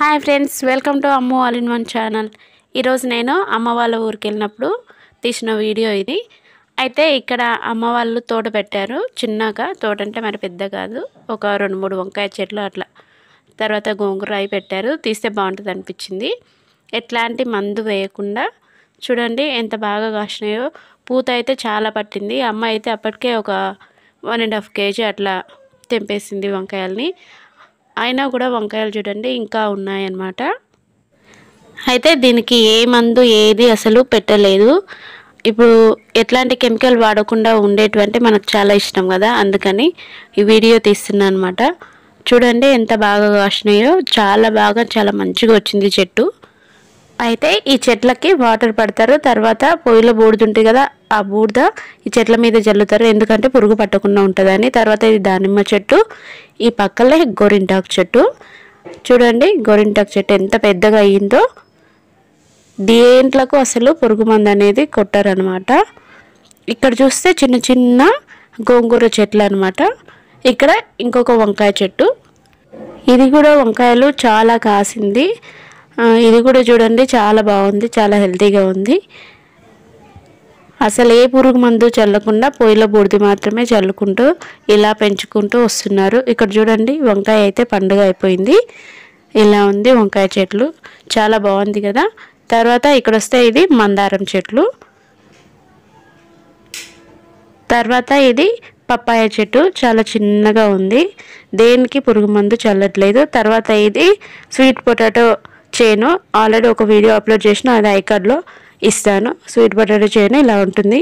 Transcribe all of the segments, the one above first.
Hi friends welcome to అమ్మ all in one channel. ఈరోజు నేను అమ్మ వాళ్ళ ఊరికి వెళ్ళినప్పుడు తీసిన వీడియో ఇది. అయితే ఇక్కడ అమ్మ వాళ్ళు తోట పెట్టారు. చిన్నగా తోట అంటే మరి పెద్ద కాదు. ఒక రెండు మూడు వంకాయ చెట్లు అట్లా. తర్వాత గోంగూర అవి పెట్టారు. తీస్తే బాగుంటుంది అనిపించింది. ఎట్లాంటి మందు వేయకుండా చూడండి ఎంత బాగా కాసినాయో. పూత అయితే చాలా పట్టింది. అమ్మ అయితే అప్పటికే ఒక వన్ అండ్ హాఫ్ కేజీ అట్లా తెంపేసింది వంకాయల్ని. అయినా కూడా వంకాయలు చూడండి ఇంకా ఉన్నాయన్నమాట. అయితే దీనికి ఏ మందు ఏది అసలు పెట్టలేదు. ఇప్పుడు ఎట్లాంటి కెమికల్ వాడకుండా ఉండేటువంటి మనకు చాలా ఇష్టం కదా అందుకని ఈ వీడియో తీస్తున్నాను అనమాట చూడండి ఎంత బాగా కాసినాయో చాలా బాగా చాలా మంచిగా వచ్చింది చెట్టు. అయితే ఈ చెట్లకి వాటర్ పడతారు తర్వాత పొయ్యిలో బూడిద ఉంటుంది కదా ఆ బూడిద ఈ చెట్ల మీద జల్లుతారు. ఎందుకంటే పురుగు పట్టకుండా ఉంటుందని. తర్వాత ఇది దానిమ్మ చెట్టు ఈ పక్కలే గోరింటాకు చెట్టు. చూడండి గోరింటాకు చెట్టు ఎంత పెద్దగా అయ్యిందో దేంట్లకు అసలు పురుగు మందు అనేది కొట్టారనమాట. ఇక్కడ చూస్తే చిన్న చిన్న గోంగూర చెట్లు అనమాట ఇక్కడ ఇంకొక వంకాయ చెట్టు. ఇది కూడా వంకాయలు చాలా కాసింది. ఇది కూడా చూడండి చాలా బాగుంది చాలా హెల్తీగా ఉంది. అసలు ఏ పురుగు మందు చల్లకుండా పొయ్యిలో బూడిది మాత్రమే చల్లుకుంటూ ఇలా పెంచుకుంటూ వస్తున్నారు. ఇక్కడ చూడండి వంకాయ అయితే పండుగ అయిపోయింది. ఇలా ఉంది వంకాయ చెట్లు చాలా బాగుంది కదా. తర్వాత ఇక్కడ వస్తే ఇది మందారం చెట్లు. తర్వాత ఇది పప్పాయ చెట్టు చాలా చిన్నగా ఉంది. దేనికి పురుగు మందు చల్లట్లేదు. తర్వాత ఇది స్వీట్ పొటాటో చేను. ఆల్రెడీ ఒక వీడియో అప్లోడ్ చేసిన అది ఐకార్డ్లో ఇస్తాను. స్వీట్ పొటాటో చేను ఇలా ఉంటుంది.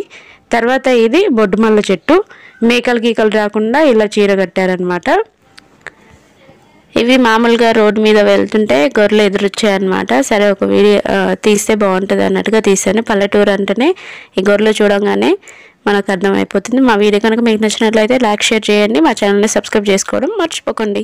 తర్వాత ఇది బొడ్డుమల్ల చెట్టు. మేకలు గీకలు రాకుండా ఇలా చీర కట్టారనమాట ఇవి మామూలుగా రోడ్డు మీద వెళ్తుంటే గొర్రెలు ఎదురొచ్చాయన్నమాట. సరే ఒక వీడియో తీస్తే బాగుంటుంది అన్నట్టుగా తీసాను పల్లెటూరు అంటేనే ఈ గొర్రెలు చూడంగానే మనకు అర్థమైపోతుంది. మా వీడియో కనుక మీకు నచ్చినట్లయితే లైక్ షేర్ చేయండి. మా ఛానల్ని సబ్స్క్రైబ్ చేసుకోవడం మర్చిపోకండి.